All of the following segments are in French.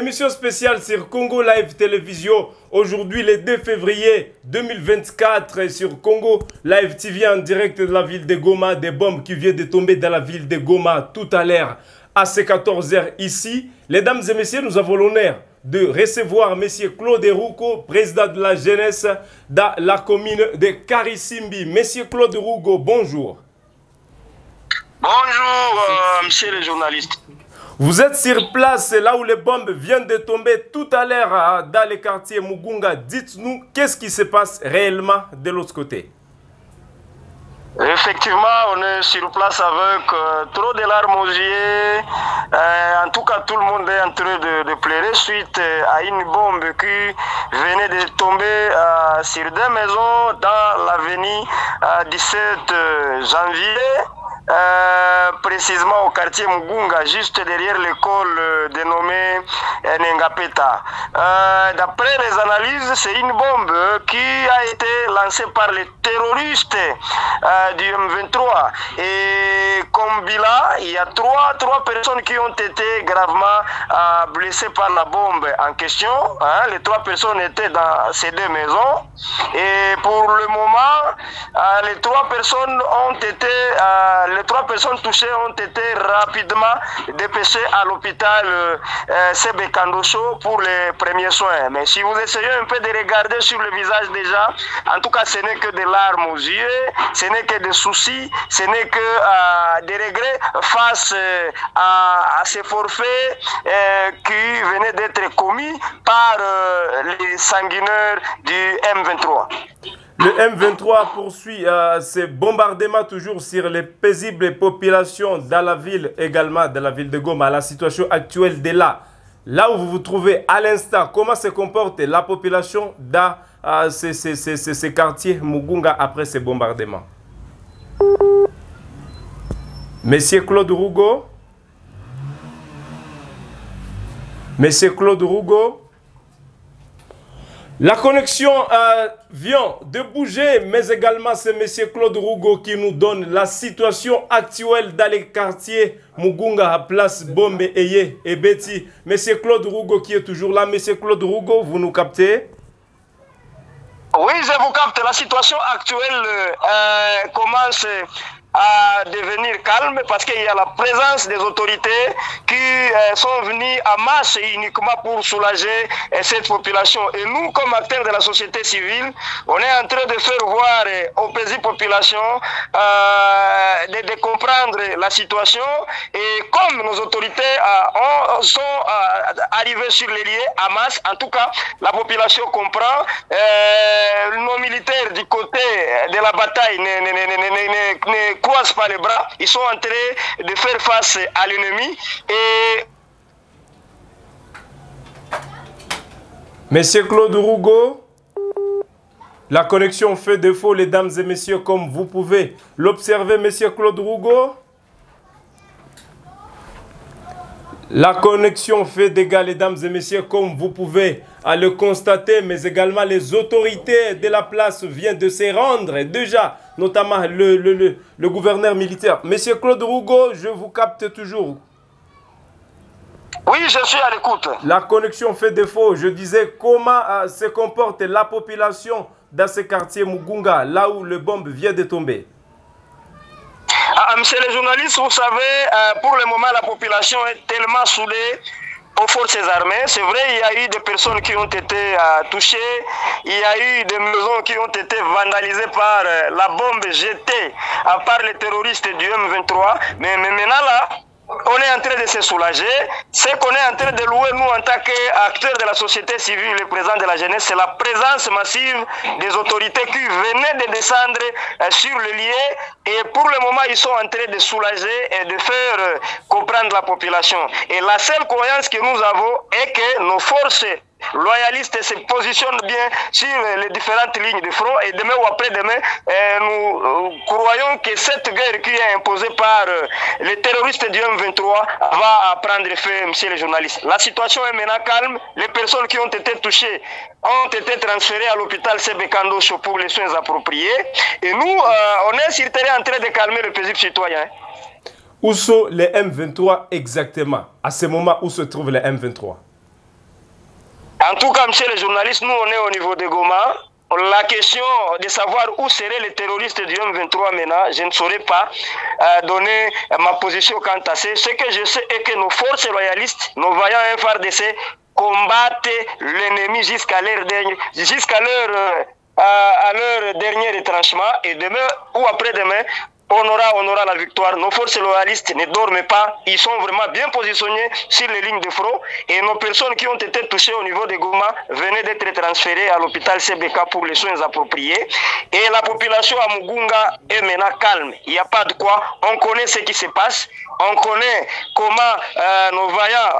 émission spéciale sur Congo Live Télévision. Aujourd'hui, le 2 février 2024, sur Congo Live TV en direct de la ville de Goma. Des bombes qui viennent de tomber dans la ville de Goma tout à l'heure à ces 14h ici. Mesdames et messieurs, nous avons l'honneur de recevoir M. Claude Rougo, président de la jeunesse dans la commune de Karisimbi. M. Claude Rougo, bonjour. Bonjour, euh, monsieur le journaliste. Vous êtes sur place, là où les bombes viennent de tomber tout à l'heure dans le quartier Mugunga. Dites-nous, qu'est-ce qui se passe réellement de l'autre côté? Effectivement, on est sur place avec euh, trop de larmes aux yeux. Euh, en tout cas, tout le monde est en train de, pleurer suite euh, à une bombe qui venait de tomber sur deux maisons dans l'avenue 17 janvier. Euh, précisément au quartier Mugunga, juste derrière l'école euh, dénommée euh, Nengapeta. D'après les analyses, c'est une bombe qui a été lancée par les terroristes du M23. Et comme bilan, il y a trois, trois personnes qui ont été gravement blessées par la bombe en question. Hein. Les trois personnes étaient dans ces deux maisons. Et pour le moment, les trois personnes ont été les trois personnes touchées ont été rapidement dépêchées à l'hôpital euh, euh pour les premiers soins. Mais si vous essayez un peu de regarder sur le visage déjà, en tout cas, ce n'est que des larmes aux yeux, ce n'est que des soucis, ce n'est que euh, des regrets face euh, à, ces forfaits qui venaient d'être commis par les sanguinaires du M23. Le M23 poursuit euh, ses bombardements toujours sur les paisibles populations dans la ville, également dans la ville de Goma. La situation actuelle de là, là où vous vous trouvez à l'instant, comment se comporte la population dans euh, ces, ces, ces, ces, quartiers Mugunga après ces bombardements? Monsieur Claude Rougo Monsieur Claude Rougo la connexion euh, vient de bouger, mais également c'est M. Claude Rougo qui nous donne la situation actuelle dans les quartiers Mugunga, Place Bombe, Eye et Betty. M. Claude Rougo qui est toujours là. M. Claude Rougo, vous nous captez? Oui, je vous capte. La situation actuelle euh, commence à devenir calme parce qu'il y a la présence des autorités qui euh, sont venues à masse uniquement pour soulager euh, cette population. Et nous, comme acteurs de la société civile, on est en train de faire voir euh, aux petites populations de, comprendre la situation. Et comme nos autorités sont arrivées sur les lieux à masse, en tout cas, la population comprend. nos militaires du côté de la bataille ne, ne, ne croisent pas les bras, ils sont en train de faire face à l'ennemi et Monsieur Claude Rougo, la connexion fait défaut, les dames et messieurs, comme vous pouvez l'observer, Monsieur Claude Rougo. La connexion fait dégâts, les dames et messieurs, comme vous pouvez le constater, mais également les autorités de la place viennent de se rendre. Déjà, notamment le, le, le, gouverneur militaire. Monsieur Claude Rougo, je vous capte toujours. Oui, je suis à l'écoute. La connexion fait défaut. Je disais comment euh, se comporte la population dans ce quartier Mugunga, là où le bombe vient de tomber? Ah, monsieur le journaliste, vous savez, euh, pour le moment, la population est tellement saoulée aux forces armées. C'est vrai, il y a eu des personnes qui ont été euh, touchées, il y a eu des maisons qui ont été vandalisées par euh, la bombe jetée par les terroristes du M23. Mais, mais maintenant là, on est en train de se soulager. Ce qu'on est en train de louer, nous, en tant qu'acteurs de la société civile, le président de la jeunesse, c'est la présence massive des autorités qui venaient de descendre euh, sur le lieu. Et pour le moment, ils sont en train de soulager et de faire euh, comprendre la population. Et la seule croyance que nous avons est que nos forces loyalistes se positionnent bien sur les différentes lignes de front et demain ou après-demain, euh, nous euh, croyons que cette guerre qui est imposée par euh, les terroristes du M23 va prendre effet, monsieur le journaliste. La situation est maintenant calme. Les personnes qui ont été touchées ont été transférées à l'hôpital Sebekando pour les soins appropriés. Et nous, on est sur terrain en train de calmer le paisible citoyen. Où sont les M23 exactement? À ce moment où se trouve les M23? En tout cas, monsieur les journalistes, nous, on est au niveau de Goma. La question de savoir où seraient les terroristes du M23 maintenant, je ne saurais pas euh, donner ma position quant à ça. Ce que je sais est que nos forces royalistes, nos vaillants FRDC, combattent l'ennemi jusqu'à euh, leur dernier retranchement. Et demain ou après-demain, on aura, on aura la victoire. Nos forces loyalistes ne dorment pas. Ils sont vraiment bien positionnés sur les lignes de front. Et nos personnes qui ont été touchées au niveau de Goma venaient d'être transférées à l'hôpital CBK pour les soins appropriés. Et la population à Mugunga est maintenant calme. Il n'y a pas de quoi. On connaît ce qui se passe. On connaît comment euh, nos vaillants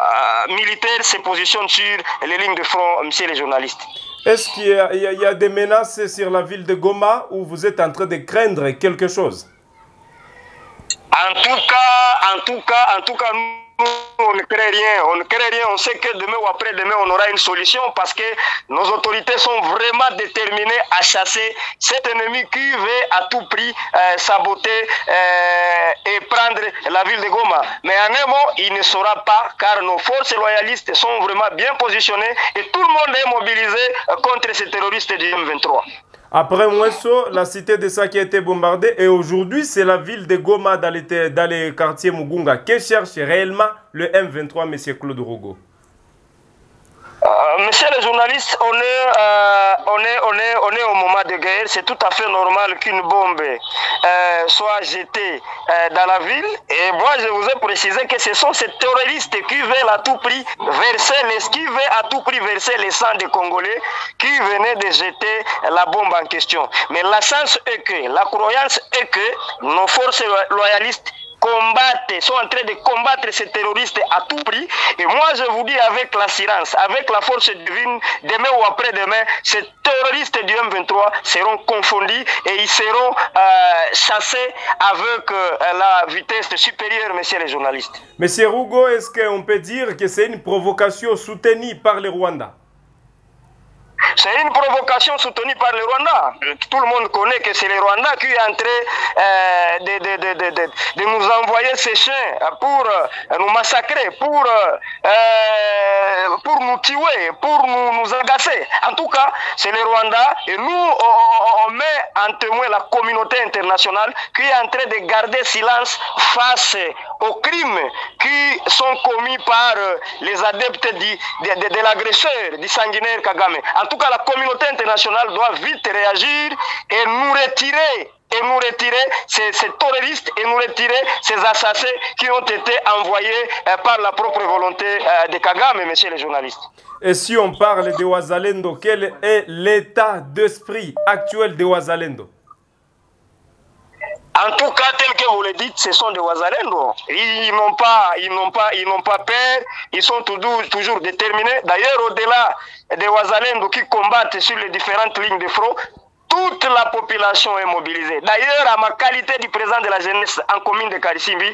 euh, militaires se positionnent sur les lignes de front, monsieur les journalistes. Est-ce qu'il y, y, a des menaces sur la ville de Goma où vous êtes en train de craindre quelque chose? En tout cas, en tout cas, en tout cas, nous, on ne crée rien. On ne crée rien. On sait que demain ou après-demain, on aura une solution parce que nos autorités sont vraiment déterminées à chasser cet ennemi qui veut à tout prix euh, saboter euh, et prendre la ville de Goma. Mais en un mot, il ne saura pas car nos forces loyalistes sont vraiment bien positionnées et tout le monde est mobilisé contre ces terroristes du M23. Après Mouesso, la cité de ça a été bombardée et aujourd'hui c'est la ville de Goma dans les, quartiers Mugunga. Que cherche réellement le M23, M. Claude Rogo? Monsieur le journaliste, on est, euh, on, est, on, est, on est au moment de guerre. C'est tout à fait normal qu'une bombe euh, soit jetée euh, dans la ville. Et moi, je vous ai précisé que ce sont ces terroristes qui veulent à tout prix verser les, qui veulent à tout prix verser les sangs des Congolais qui venaient de jeter la bombe en question. Mais la chance est que, la croyance est que nos forces loyalistes combattent, sont en train de combattre ces terroristes à tout prix. Et moi, je vous dis avec l'assurance, avec la force divine, demain ou après-demain, ces terroristes du M23 seront confondus et ils seront euh, chassés avec euh, la vitesse supérieure, messieurs les journalistes. Monsieur Rougo, est-ce qu'on peut dire que c'est une provocation soutenue par le Rwanda c'est une provocation soutenue par le Rwanda. Tout le monde connaît que c'est le Rwanda qui est en train euh, de, de, de, de, nous envoyer ces chiens pour euh, nous massacrer, pour, euh, pour nous tuer, pour nous, agacer. En tout cas, c'est le Rwanda et nous, on, met en témoin la communauté internationale qui est en train de garder silence face aux crimes qui sont commis par les adeptes de, l'agresseur, du sanguinaire Kagame. Cas, la communauté internationale doit vite réagir et nous retirer et nous retirer ces, ces, terroristes et nous retirer ces assassins qui ont été envoyés euh, par la propre volonté euh, de Kagame, messieurs les journalistes. Et si on parle de Ouazalendo, quel est l'état d'esprit actuel de Ouazalendo? En tout cas, tel que vous le dites, ce sont des Ouazalendo. Ils n'ont pas, ils n'ont pas, ils n'ont pas peur. Ils sont toujours, déterminés. D'ailleurs, au-delà des Ouazalendo qui combattent sur les différentes lignes de front, toute la population est mobilisée. D'ailleurs, à ma qualité du président de la jeunesse en commune de Karisimbi,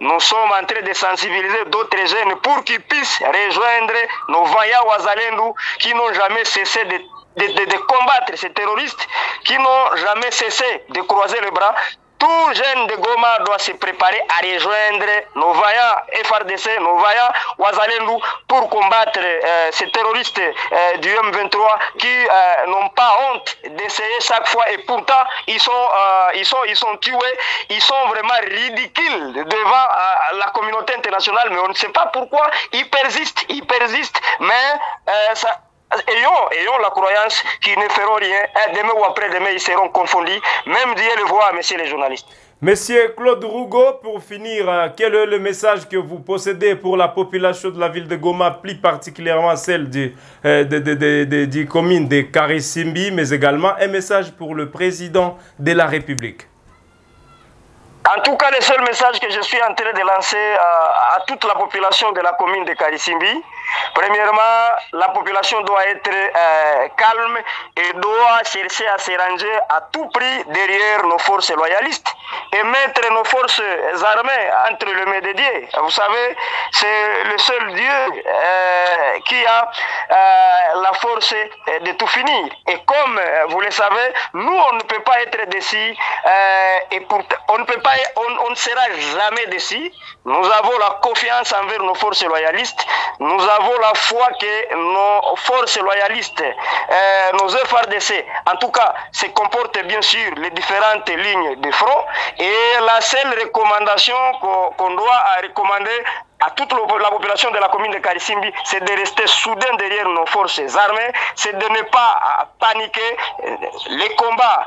nous sommes en train de sensibiliser d'autres jeunes pour qu'ils puissent rejoindre nos vaillants Ouazalendo qui n'ont jamais cessé de, de, combattre ces terroristes qui n'ont jamais cessé de croiser les bras tout jeune de Goma doit se préparer à rejoindre nos vaillants FRDC, nos vaillants pour combattre euh, ces terroristes euh, du M23 qui euh, n'ont pas honte d'essayer chaque fois et pourtant ils sont, ils sont, ils sont tués, ils sont vraiment ridicules devant la communauté internationale, mais on ne sait pas pourquoi. Ils persistent, ils persistent, mais ça Ayons, ayons la croyance qu'ils ne feront rien. Demain ou après-demain, ils seront confondus. Même Dieu le voit, messieurs les journalistes. Monsieur Claude Rougo, pour finir, euh, quel est le message que vous possédez pour la population de la ville de Goma, plus particulièrement celle du, euh, de, de, de, du commune de Karissimbi, mais également un message pour le président de la République? En tout cas, le seul message que je suis en train de lancer à, à toute la population de la commune de Karissimbi, premièrement, la population doit être euh, calme et doit chercher à se ranger à tout prix derrière nos forces loyalistes et mettre nos forces armées entre le mains de Dieu. Vous savez, c'est le seul Dieu euh, qui a euh, la force de tout finir. Et comme vous le savez, nous, on ne peut pas être déçus et on ne peut pas on, ne sera jamais déçus. Nous avons la confiance envers nos forces loyalistes. Nous la foi que nos forces loyalistes, euh, nos FRDC, en tout cas, se comportent bien sûr les différentes lignes de front. Et la seule recommandation qu'on doit recommander à toute la population de la commune de Karisimbi, c'est de rester soudain derrière nos forces armées, c'est de ne pas paniquer. Les combats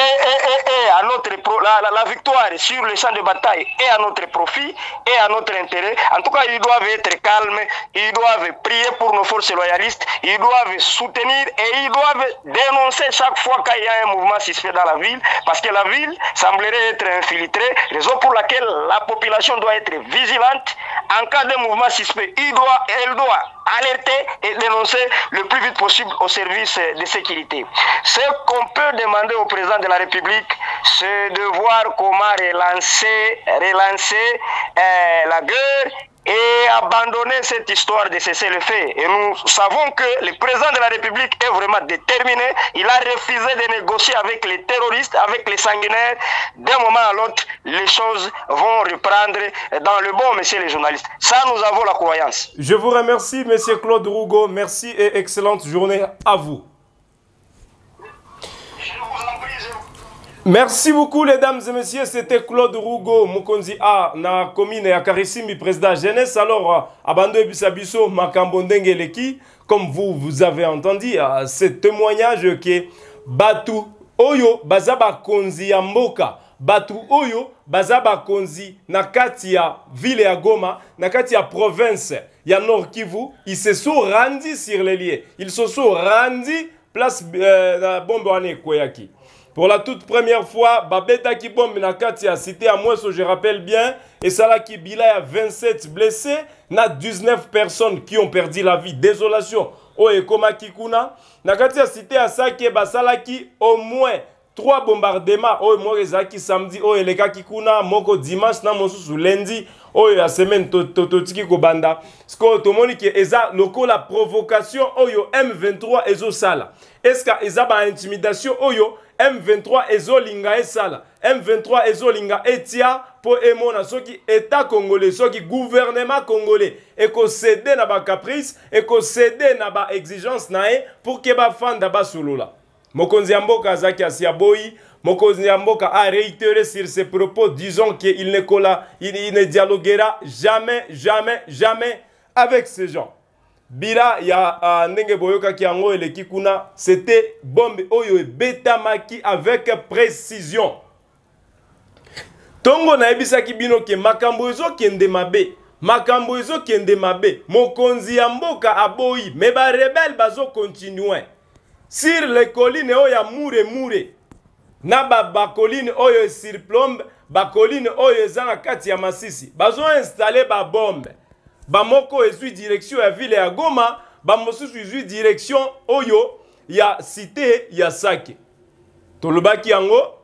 et, et, et, à notre la, la, la, victoire sur le champ de bataille est à notre profit et à notre intérêt. En tout cas, ils doivent être calmes, ils doivent prier pour nos forces loyalistes, ils doivent soutenir et ils doivent dénoncer chaque fois qu'il y a un mouvement suspect dans la ville, parce que la ville semblerait être infiltrée, raison pour laquelle la population doit être vigilante. En cas de mouvement suspect, il doit, elle doit alerter et dénoncer le plus vite possible au service de sécurité. Ce qu'on peut demander au président de la République, c'est de voir comment relancer, relancer euh, la guerre et abandonner cette histoire de cesser le feu. Et nous savons que le président de la République est vraiment déterminé. Il a refusé de négocier avec les terroristes, avec les sanguinaires. D'un moment à l'autre, les choses vont reprendre dans le bon, messieurs les journalistes. Ça, nous avons la croyance. Je vous remercie, monsieur Claude Rougo. Merci et excellente journée à vous. Merci beaucoup, mesdames et messieurs. C'était Claude Rougo, Mokonzi A, na commune ya Karisimi, président jeunesse. Alors, Abando Bisabiso, Makambo Leki, comme vous, vous avez entendu, ce témoignage que Batu Oyo, Bazaba Konzi ya Mboka, Batu Oyo, Bazaba Konzi, na kati ya ville ya Goma, na kati ya province ya Nord Kivu, ils se sont rendus sur les lieux. Ils se sont rendus place euh, Bomboane Koyaki. Pour la toute première fois, Babeta qui bombe na kati a cité à moi, je rappelle bien, et qui bila a 27 blessés, na 19 personnes qui ont perdu la vie. Désolation. Oh et koma kikuna. Na kati a cité à ça qui basala qui au moins trois bombardements. Oyo moko ezalaki samedi. Oyo elekaki kuna moko dimanche na mosusu lundi. Oyo ya semaine totiki kobanda. Sikoyo tomoni ke eza lokola provocation. Oyo m23 ezosala estce eza baintimidation oyo m23 ezolinga esala. M23 ezolinga etia mpo emona soki état congolais soki gouvernement congolais ekosede na bacaprice ekosede na baexigence na ye pour ke bafanda basolola mokonzi ya mboka azalaki asi aboyi mokonzi mboka a réitéré sur ses propos disant qu'il ne, colla, il, il ne dialoguera jamais jamais jamais avec ces gens bila ya uh, ndenge boyokaki yango eleki kuna c'était bombe oyo ebetamaki avec précision. Ntongo nayebisaki bino ke makambo ezokende mabe makambo ezokende mabe. Mokonzi ya mboka aboyi me barebele bazokontinue sur les collines oyo ya mure mure na bakoline oyo esirplombe bakoline oyo eza na kati ya masisi bazoinstale babombe bamoko ezwi direction ya ville ya goma bamosusu ezwi direction oyo ya cité ya sake. Tolobaki yango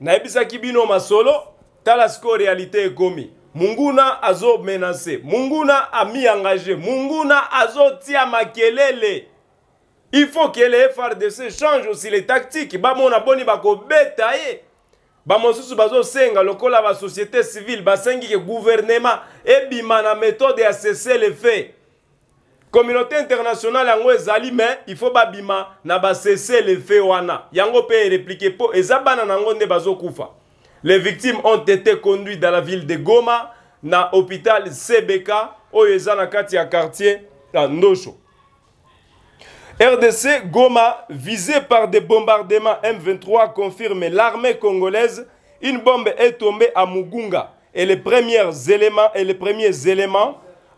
nayebisaki bino masolo tala sikoyo réalité ekomi. Munguna azomenase munguna ami-engage munguna azotia makelele. Il faut que le frdc change aussi les tactiques. Bamona boni bakobeta ye bamosusu bazosenga lokola basociété civile basengi ke gouvernement ebima na méthode ya cese le fait communauté internationale yango ezali il faut babima na basese le fait wana. Yango mpe ereplike mpo eza bana na yango nde bazokufa les victimes ont été conduites dans la ville de goma na hôpital cbk oyo eza na kati ya quartier ya ndosho RDC Goma, visé par des bombardements M23, confirme l'armée congolaise. Une bombe est tombée à Mugunga et les premiers éléments, et les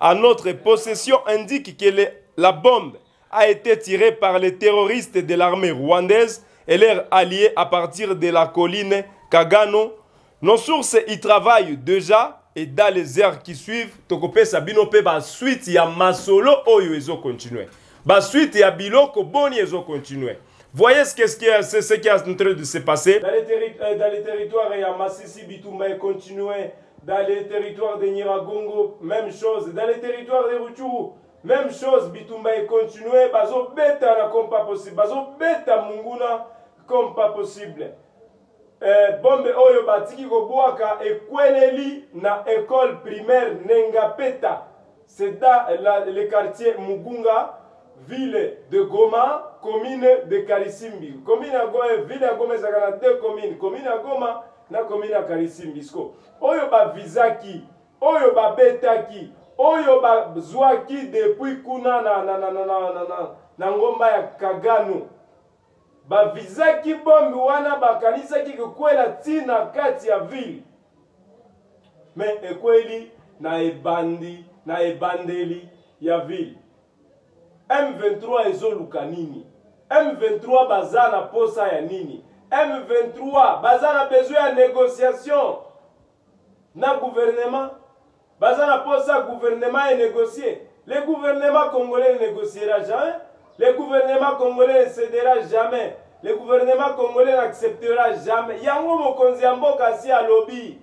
à notre possession indiquent que la bombe a été tirée par les terroristes de l'armée rwandaise et leurs alliés à partir de la colline Kagano. Nos sources y travaillent déjà et dans les heures qui suivent, Tokope Sabino Peba suite ya Masolo Oyo Ezo continuer. Basuite ya biloko boni ezokontinue voyez ce, qu ce, qui est, ce, qui est en train de se passer. Dans les, euh, dans les territoires ya masisi bitumba ekontinue dans les territoires de nyiragongo même chose. Dans les territoires de ruchuru même chose. Bitumba ekontinue bazobetana comme pas possible. Bazobeta munguna comme pas possible. Eh, bombe oyo batiki kobwaka ekweleli na école primaire nengapeta. C'est dans le quartier Mugunga, ville de Goma, commune de Karisimbi. Commune ya Goma, ville ya Goma ezalaka na deux communes, commune ya Goma na commune ya Karisimbi. Siko oyo bavizaki, oyo babetaki, oyo bazwaki depuis kuna na, na, na, na, na, na, na, na ngomba ya Kagano bavizaki bombi wana bakanisaki kokwela ntina kati ya ville me ekweli na ebandi na ebandeli ya ville m23 ezoluka nini? M23 baza na posa ya nini? M23 baza na besoin ya négociation na gouvernement? Baza na posa gouvernement enégocie le gouvernement congolais ne négociera jamais. Le gouvernement congolais ne cédera jamais. Le gouvernement congolais n'acceptera jamais. Yango mokonzi ya mboka asi alobi.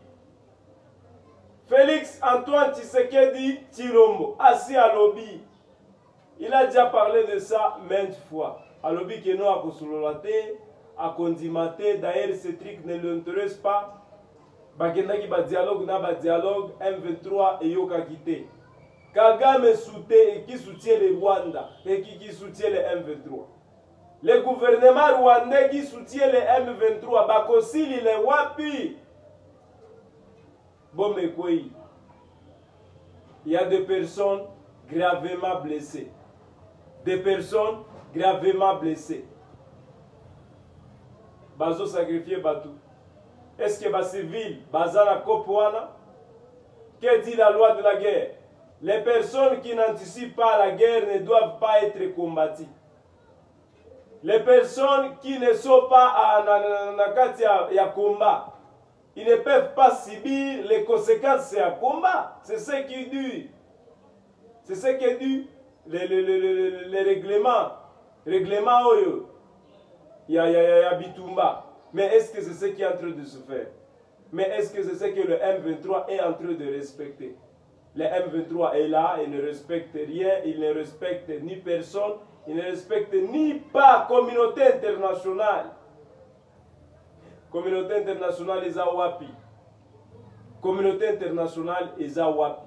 Félix antoine tshisekedi chilombo asi alobi il a déjà parlé de ça maintes fois. Alobi keno akosolola te akondima te d'ailleurs ce truc ne l'intéresse pas. Bakendaki badialogue na badialogue m23 eyokaki te. Kagame soutient, qui soutient le rwanda et qui, qui soutient le m23? Le gouvernement rwandais qui soutient le m23 bakosilile wapi? Bomekwei il y a des personnes gravement blessées des personnes gravement blessées. Bazosacrifie bato est ce que bacivile baza na kope wana? Que dit la loi de la guerre? Les personnes qui n'anticipent pas la guerre ne doivent pas être combattues. Les personnes qui ne sont pas kati ya, combat ils ne peuvent pas subir les conséquences ya combat. C'est ce qui dit c'est ce qui dit les, les, les, les, règlements règlement oyo ya, ya, ya, ya bitumba mais est-ce que c'est ce qui est en train de se faire? Mais est-ce que c'est ce que le M23 est en train de respecter? Le M23 est là, il ne respecte rien, il ne respecte ni personne, il ne respecte ni pas communauté internationale. Communauté internationale est à Wapi. Communauté internationale est à Wapi.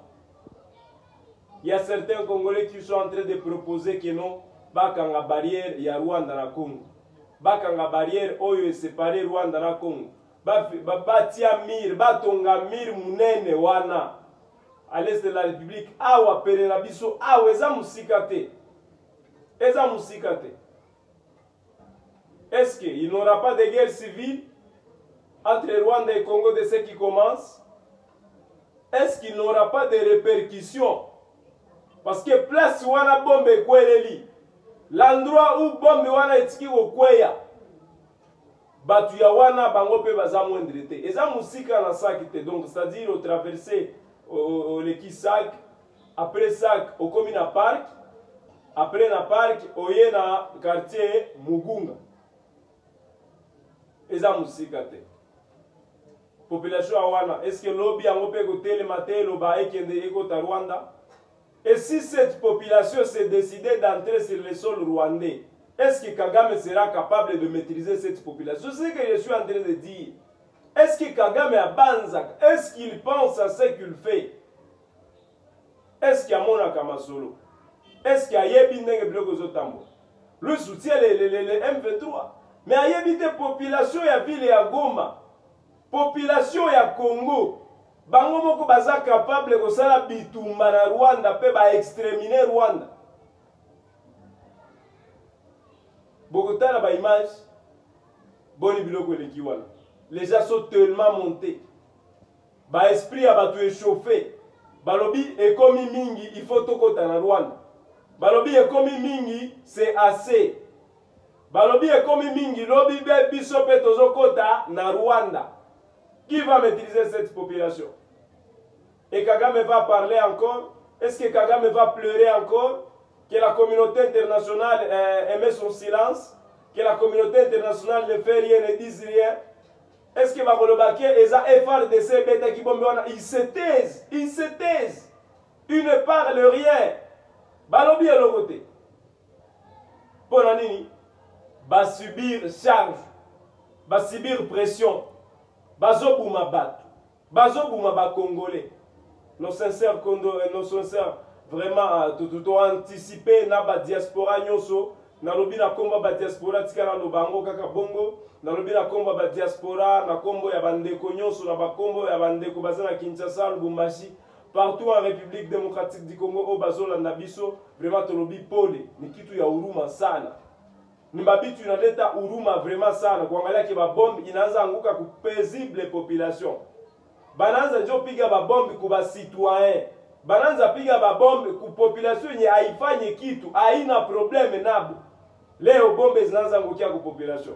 Il y a certains Congolais qui sont en train de proposer que non, bakanga barrière, il y a Rwanda na Congo. Bakanga barrière, oyo séparé Rwanda na Congo. Batia mir, batonga mir munene wana. à l'est de la république awa pene na biso awa eza mosika te eza mosika te est ce que il n'aura pas de guerre civile entre rwanda et congo de ce qui commence? Est ce qu'il n'aura pas de répercussions? Parce que place wana bombe ekweleli. L'endroit où bombe wana etiki kokweya bato ya wana bango mpe baza moindre te. Eza mosika na saki te donc c'est à dire otraverse oleki sac après sac okomi na park après na park oye na quartier mugunga. Eza mosika te. Population ya wana est ce que lobi yango mpe kotelema te eloba ekende ekota rwanda et si cette population s'est décidée d'entrer sur le sol rwandais est ce que kagame sera capable de maîtriser cette population c'est ce que je suis en train de dire Est-ce que Kagame a Banzak Est-ce qu'il pense à ce qu'il fait Est-ce qu'il y a Mona Kamasolo Est-ce qu'il y a Yebi Zotambo Lui soutient les, les, les, les M23. Mais il y a population ya ville ya Goma. Population ya Congo. Bango moko baza capable kosala bitumba na Rwanda pe ba exterminer Rwanda. Bokotala ba image. Boni biloko eleki wana. les gens sont tellement montés. Baesprit ya bato échauffe balobi ekomi mingi faut tokota na rwanda. Balobi ekomi mingi c'est assez. Balobi ekomi mingi lobi be biso mpe tozokota na rwanda qui va maîtriser cette population? Et kagame va parler encore? Est-ce que kagame va pleurer encore? Que la communauté internationale euh, émet son silence? Que la communauté internationale ne fait rien ne dise rien? Est-ce que bakolobaki eza frdc ebetaki bombe wana il se taise il se taise il ne parle rien. Balobi eloko te mpo na nini basubir charge basubir pression bazobuma bato. Bazobuma bacongolais nos sincères, nos sincères vraiment toanticipe na badiaspora nyonso. Nalobi na nkombo ya badiaspora tika naloba yango kaka bongo. Nalobi na nkombo ya badiaspora na nkombo ya bandeko nyonso na bakombo ya bandeko baza na kinshasa lubumbashi. Partout en république démocratique du congo oyo bazolanda biso. Vraiment tolobi pole. Ni kitu ya huruma sana ni mabitu inaleta huruma vraiment sana. Kuangalia ki babombe inaanza anguka ku paisible population. Banaanza njo piga babombe ku basitoyen banaanza piga babombe ku population yenye haifanye kitu haina probleme nabo leo bombe zinaanza angukia ku population.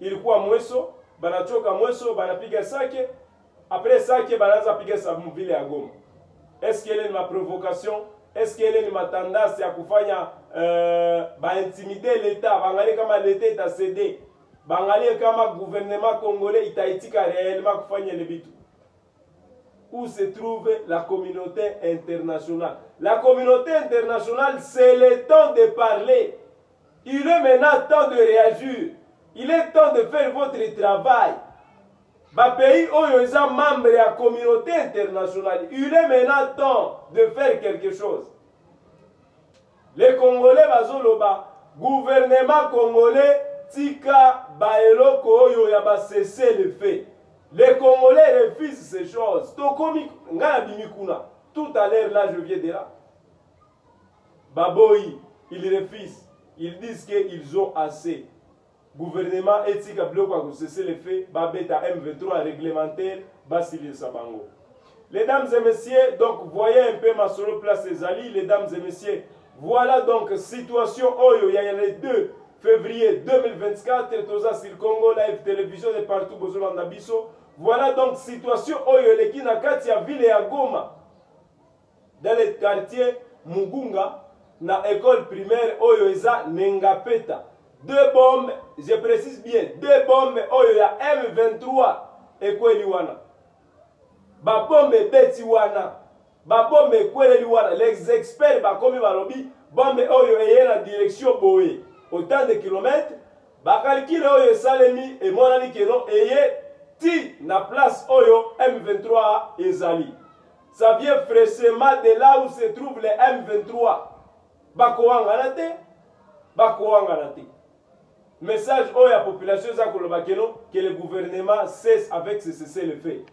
Ilikuwa mweso banatoka mweso banapiga sake. Apres sake banaanza piga sa mvile ya goma. Eske ile ni maprovocation eske ile ni matandasi ya kufanya uh, baintimide leta bangalie kama leta itasede bangalie kama gouvernement congolais itaitika réellement kufanya bitu où se trouve la communauté internationale? La communauté internationale, c'est le temps de parler. Il est maintenant temps de réagir. Il est temps de faire votre travail. Ba pays oyo eza membre de la communauté internationale. Il est maintenant temps de faire quelque chose. Les Congolais bazoloba gouvernement congolais tika baeloko oyo ya ba cesser le fait. Les Congolais refusent ces choses. Tokomi ngabimi kuna. Tout à l'heure là je viens de là. Baboyi, ils refusent. Ils disent qu'ils ont assez. Gouvernement etika biloko ya kosese le fait babeta M23 réglementaire basili sabango. Mesdames et messieurs, donc voyez un peu ma solo place ezali, mesdames et messieurs. Voilà donc situation oyo il y a les 2 février 2024 toza sur Congo Live Télévision de partout bozolanda biso. Voilà donc situation oyo eleki na kati ya ville ya Goma dans le quartier Mugunga na école primaire oyo eza Nengapeta. Deux bombes, je précise bien, deux bombes oyo ya M23 ekweli wana. Ba bombe ebeti wana. Ba bombe ekweleli wana. Les experts bakomi balobi bombe oyo eye na direction boye autant de kilomètres bakalikile oyo esalemi emonani keno eye ti na place oyo M23 ezali. Ça vient fraîchement de là où se trouve le M23. bakowangana te bakowangana te message oyo ya population eza koloba keno que le gouvernement cesse avec ce cessez le fait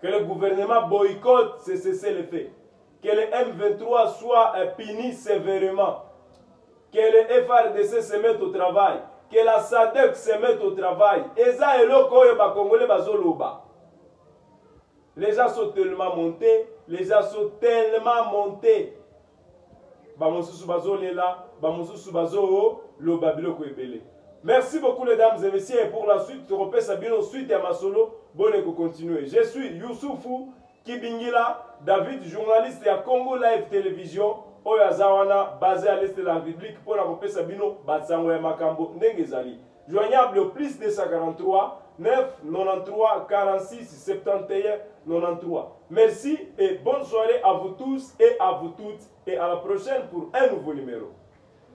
que le gouvernement boycotte ce cessez le fait que le M23 soit puni sévèrement. Que le FRDC se mette au travail. Que la SADC se mette au travail. Oyo bakongole bazoloba. Les gens sont tellement montés. Les gens sont tellement montés. Merci beaucoup mesdames et messieurs et pour la suite. Tokopesa bino suite masolo bone kocontinue je suis yusufu kibingila david journaliste ya congo live télévision oyo aza wana basé à l'est de la république mpona kopesa bino basango ya makambo ndenge ezali. Joignable plus 243 9 93 46 71 93 merci et bonne soirée à vous tous et à vous toutes et à la prochaine pour un nouveau numéro